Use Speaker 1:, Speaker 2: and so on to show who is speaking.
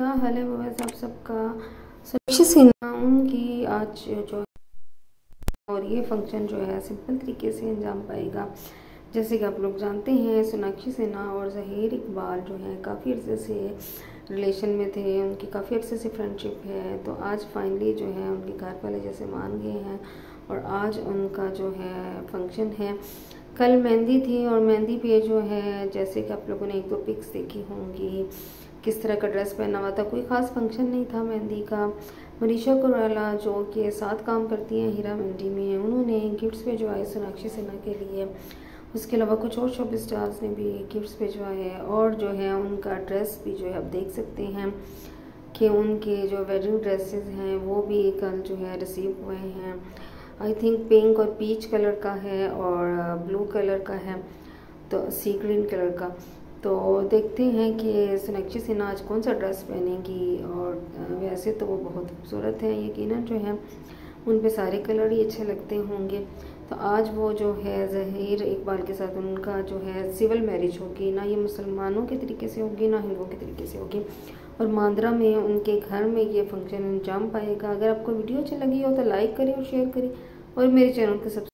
Speaker 1: क्या हाल आप सबका सोनाक्षी सिन्हा उनकी आज जो और ये फ़ंक्शन जो है सिंपल तरीके से अंजाम पाएगा। जैसे कि आप लोग जानते हैं, सोनाक्षी सिन्हा और जहीर इकबाल जो है, काफ़ी अर्से से रिलेशन में थे। उनकी काफ़ी अर्से से फ्रेंडशिप है। तो आज फाइनली जो है, उनके घर वाले जैसे मान गए हैं। और आज उनका जो है फ़ंक्शन है कल मेहंदी थी और मेहंदी पे जो है, जैसे कि आप लोगों ने एक दो पिक्स देखी होंगी, किस तरह का ड्रेस पहना हुआ था, कोई ख़ास फ़ंक्शन नहीं था मेहंदी का। मनीषा कुराला जो कि साथ काम करती हैं हीरा मंडी में, उन्होंने गिफ्ट्स भिजवाए सोनाक्षी सिन्हा के लिए। उसके अलावा कुछ और शॉप स्टार्स ने भी गिफ्ट्स भिजवाए और जो है, उनका ड्रेस भी जो है, आप देख सकते हैं कि उनके जो वेडिंग ड्रेसेस हैं, वो भी कल जो है रिसीव हुए हैं। आई थिंक पिंक और पीच कलर का है और ब्लू कलर का है तो सी ग्रीन कलर का। तो देखते हैं कि सोनाक्षी सिन्हा आज कौन सा ड्रेस पहनेगी और वैसे तो वो बहुत खूबसूरत है यकीन जो है, उन पे सारे कलर ही अच्छे लगते होंगे। तो आज वो जो है, जहीर इकबाल के साथ उनका जो है सिविल मैरिज होगी, ना ये मुसलमानों के तरीके से होगी, ना हिंदुओं के तरीके से होगी। और मांद्रा में उनके घर में ये फ़ंक्शन अंजाम पाएगा। अगर आपको वीडियो अच्छी लगी हो तो लाइक करें और शेयर करें और मेरे चैनल को सब